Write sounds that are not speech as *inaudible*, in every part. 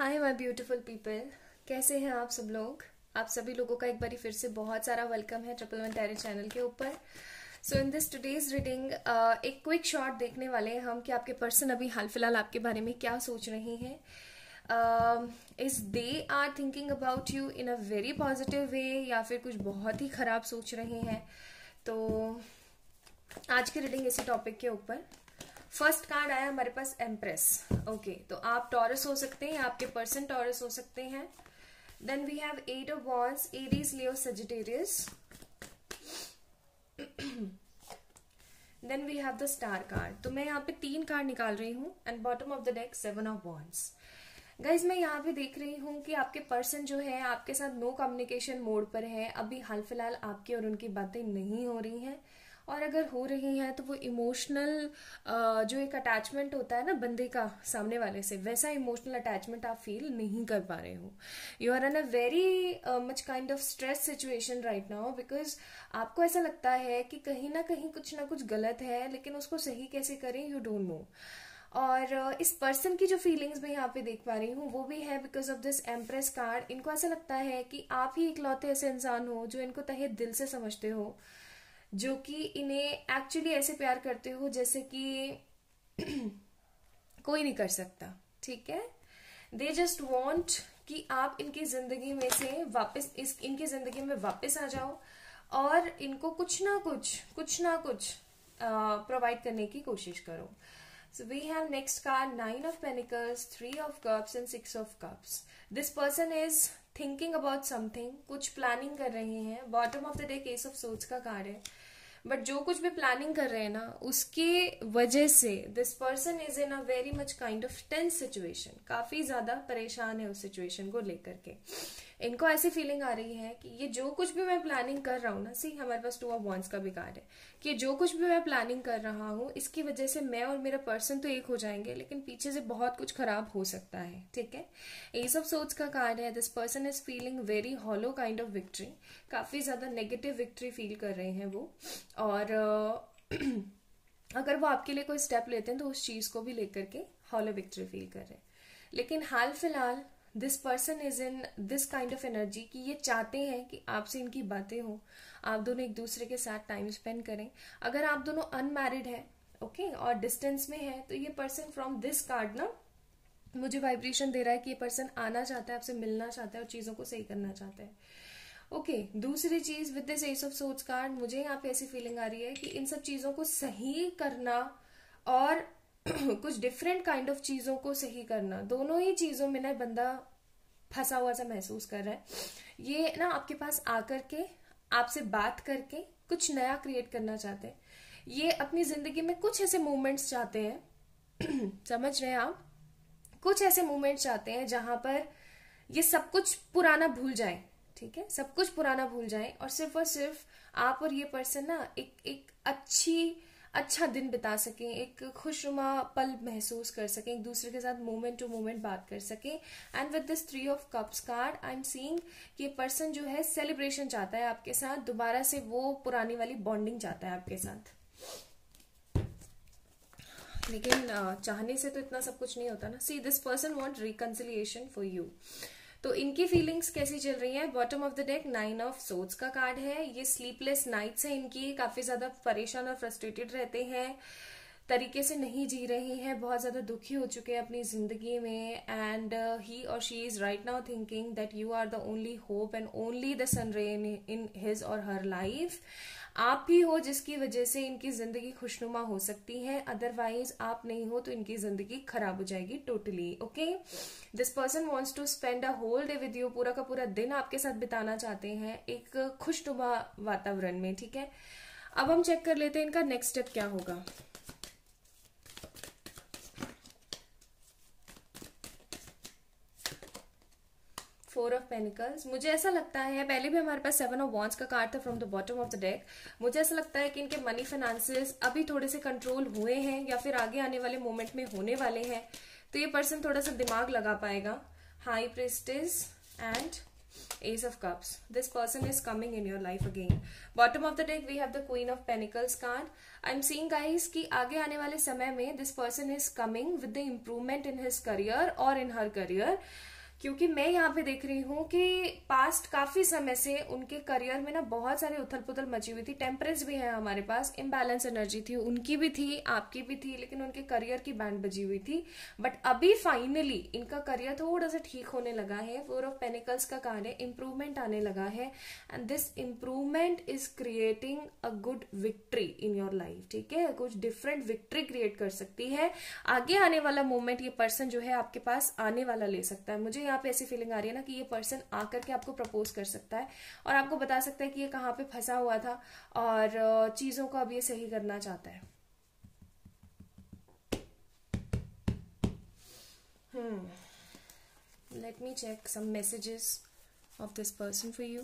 Hi my beautiful people कैसे हैं आप सब लोग? आप सभी लोगों का एक बार फिर से बहुत सारा वेलकम है ट्रिपल वन टैरी चैनल के ऊपर. So in this today's reading एक क्विक शॉट देखने वाले हैं हम कि आपके पर्सन अभी हाल फ़िलहाल आपके बारे में क्या सोच रहे हैं. Is they are thinking about you in a very positive way या फिर कुछ बहुत ही खराब सोच रहे हैं? तो आज की रीडिंग इसी टॉपिक के ऊपर. फ़र्स्ट कार्ड आया हमारे पास एम्प्रेस ओके तो आप टॉरस हो सकते हैं, आपके पर्सन टॉरस हो सकते हैं। Then we have eight of wands Aries Leo Sagittarius then we have the star card तो मैं यहाँ पे तीन कार्ड निकाल रही हूँ and bottom of the deck seven of wands guys मैं यहाँ पे देख रही हूँ कि आपके पर्सन जो है, आपके साथ नो कम्युनिकेशन मोड पर है। अभी हाल फ़िलहाल आपकी और उनकी बातें नहीं हो रही हैं। और अगर हो रही हैं तो वो इमोशनल जो एक अटैचमेंट होता है ना बंदे का सामने वाले से, वैसा इमोशनल अटैचमेंट आप फील नहीं कर पा रहे हो। You are in a very much kind of stress situation right now because आपको ऐसा लगता है कि कहीं ना कहीं कुछ ना कुछ गलत है, लेकिन उसको सही कैसे करें यू डोंट नो और इस पर्सन की जो फीलिंग्स मैं यहाँ पे देख पा रही हूँ, वो भी है because of this empress card इनको ऐसा लगता है कि आप ही इकलौते ऐसे इंसान हो जो इनको तहे दिल से समझते हो। जो कि इन्हें एक्चुअली ऐसे प्यार करते हो जैसे कि *clears throat* कोई नहीं कर सकता, ठीक है? दे जस्ट वॉन्ट कि आप इनकी ज़िंदगी में से वापस, इस, इनकी ज़िंदगी में वापस आ जाओ और इनको कुछ ना कुछ कुछ ना कुछ प्रोवाइड करने की कोशिश करो। So we have next card nine of pentacles three of cups and six of cups this person is thinking about something कुछ प्लानिंग कर रहे हैं। Bottom of the deck ace of सोच का कार्ड है। बट जो कुछ भी प्लानिंग कर रहे हैं ना, उसके वजह से this person is in a very much kind of tense situation काफ़ी ज़्यादा परेशान है उस सिचुएशन को लेकर के। इनको ऐसी फीलिंग आ रही है कि ये जो कुछ भी मैं प्लानिंग कर रहा हूँ ना सी हमारे पास टू ऑफ़ वॉन्स का भी कार्ड है। कि जो कुछ भी मैं प्लानिंग कर रहा हूँ, इसकी वजह से मैं और मेरा पर्सन तो एक हो जाएँगे, लेकिन पीछे से बहुत कुछ खराब हो सकता है, ठीक है? ये सब सोच का कार्ड है। This person is feeling very hollow kind of victory काफ़ी ज़्यादा नेगेटिव विक्ट्री फील कर रहे हैं वो। और *clears throat* अगर वो आपके लिए कोई स्टेप लेते हैं तो उस चीज़ को भी लेकर के हॉलो विक्ट्री फील कर रहे हैं। लेकिन हाल फ़िलहाल this person is in this kind of energy कि ये चाहते हैं कि आपसे इनकी बातें हो। आप दोनों एक दूसरे के साथ टाइम स्पेंड करें। अगर आप दोनों अनमैरिड हैं ओके okay, और डिस्टेंस में है तो ये पर्सन फ्रॉम दिस कार्ड ना मुझे वाइब्रेशन दे रहा है कि ये पर्सन आना चाहता है आपसे मिलना चाहता है और चीज़ों को सही करना चाहता है। ओके okay, दूसरी चीज़ विद दिस एस ऑफ़ सोच कार्ड मुझे यहाँ पे ऐसी फीलिंग आ रही है कि इन सब चीज़ों को सही करना और *coughs* कुछ डिफरेंट काइंड ऑफ़ चीज़ों को सही करना। दोनों ही चीज़ों में ना बंदा फंसा हुआ सा महसूस कर रहा है। ये ना आपके पास आकर के, आपसे बात करके कुछ नया क्रिएट करना चाहते हैं। ये अपनी ज़िंदगी में कुछ ऐसे मोमेंट्स चाहते हैं। *coughs* समझ रहे हैं आप? कुछ ऐसे मोमेंट्स चाहते हैं जहाँ पर ये सब कुछ पुराना भूल जाए, ठीक है? सब कुछ पुराना भूल जाए और सिर्फ़ और सिर्फ़ आप और ये पर्सन ना एक एक अच्छी अच्छा दिन बिता सकें, एक खुशनुमा पल महसूस कर सकें, एक दूसरे के साथ मोमेंट टू मोमेंट बात कर सकें। And with this three of cups card I am seeing कि पर्सन जो है सेलिब्रेशन चाहता है आपके साथ, दोबारा से वो पुरानी वाली बॉन्डिंग चाहता है आपके साथ। लेकिन चाहने से तो इतना सब कुछ नहीं होता ना। See this person want reconciliation for you तो इनकी फीलिंग्स कैसी चल रही है? Bottom of the deck nine of swords का कार्ड है। ये स्लीपलेस नाइट्स है। इनकी काफ़ी ज़्यादा परेशान और फ्रस्ट्रेटेड रहते हैं। तरीके से नहीं जी रही हैं, बहुत ज़्यादा दुखी हो चुके हैं अपनी ज़िंदगी में एंड ही और she is right now thinking that you are the only hope and only the sun ray in his और हर लाइफ आप ही हो जिसकी वजह से इनकी ज़िंदगी खुशनुमा हो सकती है अदरवाइज़ आप नहीं हो तो इनकी ज़िंदगी खराब हो जाएगी totally okay this person wants to spend a whole day with you पूरा का पूरा दिन आपके साथ बिताना चाहते हैं, एक खुशनुमा वातावरण में, ठीक है? अब हम चेक कर लेते हैं इनका नेक्स्ट स्टेप क्या होगा। Four of pentacles. मुझे ऐसा लगता है, पहले भी हमारे पास सेवन ऑफ़ वॉन्स का कार्ड था from the bottom of the deck मुझे ऐसा लगता है कि इनके मनी फाइनेंसिस अभी थोड़े से कंट्रोल हुए हैं या फिर आगे आने वाले मोमेंट में होने वाले हैं। तो ये पर्सन थोड़ा सा दिमाग लगा पाएगा। High prestige and ace of cups this person is coming in your life again bottom of the deck we have the queen of pentacles card I am seeing guys की आगे आने वाले समय में this person is coming with the improvement in his career और in her career क्योंकि मैं यहाँ पे देख रही हूँ कि पास्ट काफ़ी समय से उनके करियर में ना बहुत सारी उथल पुथल मची हुई थी। टेम्परेंस भी है हमारे पास इम्बैलेंस एनर्जी थी, उनकी भी थी, आपकी भी थी, लेकिन उनके करियर की बैंड बजी हुई थी। बट अभी फाइनली इनका करियर थोड़ा सा ठीक होने लगा है फोर ऑफ़ पेनिकल्स का कारण है इम्प्रूवमेंट आने लगा है। And this improvement is creating a good victory in your life ठीक है? कुछ डिफरेंट विक्ट्री क्रिएट कर सकती है। आगे आने वाला मोमेंट ये पर्सन जो है आपके पास आने वाला ले सकता है। मुझे यहाँ पे ऐसी फीलिंग आ रही है ना कि ये पर्सन आकर के आपको प्रपोज कर सकता है और आपको बता सकता है कि ये कहाँ पे फंसा हुआ था और चीज़ों को अब ये सही करना चाहता है। Let me check some messages of this person for you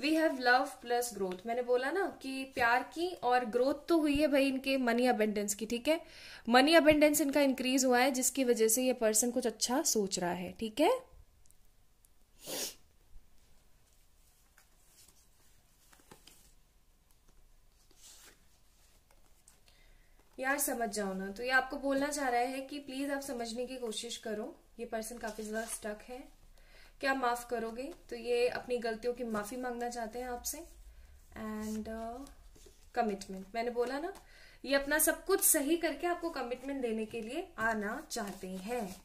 we have love plus growth मैंने बोला ना कि प्यार की और ग्रोथ तो हुई है भाई इनके मनी अबेंडेंस की, ठीक है? मनी अबेंडेंस इनका इंक्रीज हुआ है, जिसकी वजह से ये पर्सन कुछ अच्छा सोच रहा है, ठीक है? यार समझ जाओ ना तो ये आपको बोलना चाह रहा है कि प्लीज़ आप समझने की कोशिश करो। ये पर्सन काफ़ी ज़्यादा स्टक है। क्या माफ़ करोगे? तो ये अपनी गलतियों की माफ़ी मांगना चाहते हैं आपसे। एंड कमिटमेंट uh, मैंने बोला ना ये अपना सब कुछ सही करके आपको कमिटमेंट देने के लिए आना चाहते हैं।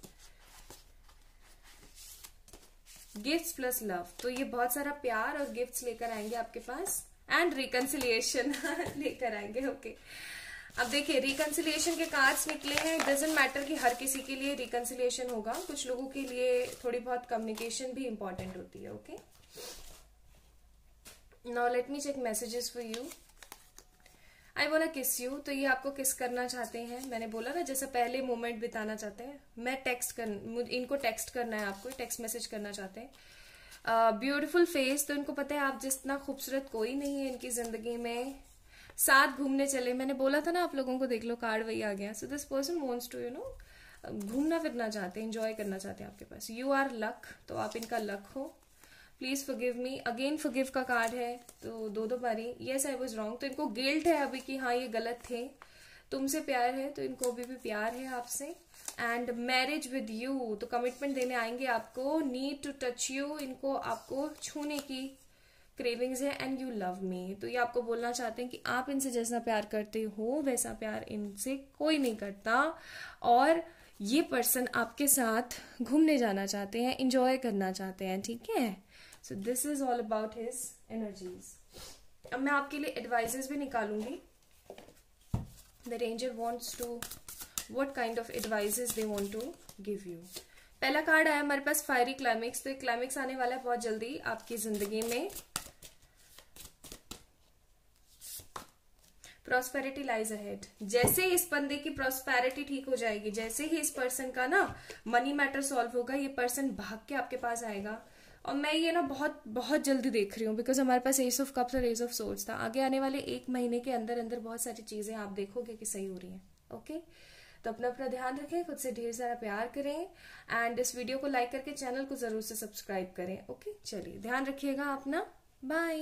गिफ्ट्स प्लस लव तो ये बहुत सारा प्यार और गिफ्ट्स लेकर आएँगे आपके पास। एंड रिकन्सिलिएशन *laughs* लेकर आएँगे ओके okay. अब देखिए रिकन्सिलिएशन के कार्ड्स निकले हैं। डजेंट मैटर कि हर किसी के लिए रिकन्सिलिएशन होगा। कुछ लोगों के लिए थोड़ी बहुत कम्युनिकेशन भी इंपॉर्टेंट होती है okay now let me check messages for you I बोला किस यू तो ये आपको किस करना चाहते हैं। मैंने बोला ना जैसा पहले मोमेंट बिताना चाहते हैं। मैं टेक्स्ट कर इनको टेक्स्ट करना है आपको टेक्स्ट मैसेज करना चाहते हैं। ब्यूटिफुल uh, फेस तो इनको पता है आप जितना खूबसूरत कोई नहीं है इनकी ज़िंदगी में। साथ घूमने चले। मैंने बोला था ना, आप लोगों को देख लो, कार्ड वही आ गया। So this person wants to you know घूमना फिरना चाहते हैं इंजॉय करना चाहते हैं आपके पास। यू आर लक तो आप इनका लक हो। Please forgive me again forgive का कार्ड है तो दो दो बारी। येस आई वॉज़ रॉन्ग तो इनको गिल्ट है अभी कि हाँ ये गलत थे। तुमसे प्यार है तो इनको अभी भी प्यार है आपसे। एंड मैरिज विद यू तो कमिटमेंट देने आएँगे आपको। नीड टू टच यू इनको आपको छूने की। क्रेविंग्स है एंड यू लव मी तो ये आपको बोलना चाहते हैं कि आप इनसे जैसा प्यार करते हो, वैसा प्यार इनसे कोई नहीं करता। और ये पर्सन आपके साथ घूमने जाना चाहते हैं इंजॉय करना चाहते हैं, ठीक है? So this is all about his energies अब मैं आपके लिए एडवाइजेस भी निकालूँगी। The ranger wants to what kind of advices they want to give you पहला कार्ड आया हमारे पास फायरी क्लाइमेक्स तो क्लाइमेक्स आने वाला है बहुत जल्दी आपकी ज़िंदगी में। प्रॉस्पेरिटी लाइज अहेड जैसे ही इस बंदे की प्रॉस्पेरिटी ठीक हो जाएगी, जैसे ही इस पर्सन का ना मनी मैटर सॉल्व होगा, ये पर्सन भाग के आपके पास आएगा। और मैं ये ना बहुत बहुत जल्दी देख रही हूँ बिकॉज़ हमारे पास एस ऑफ़ कप्स और एस ऑफ़ सोर्स था। आगे आने वाले एक महीने के अंदर अंदर बहुत सारी चीज़ें आप देखोगे कि सही हो रही हैं ओके तो अपना अपना ध्यान रखें, खुद से ढेर सारा प्यार करें एंड इस वीडियो को लाइक करके चैनल को ज़रूर से सब्सक्राइब करें ओके चलिए, ध्यान रखिएगा अपना। बाय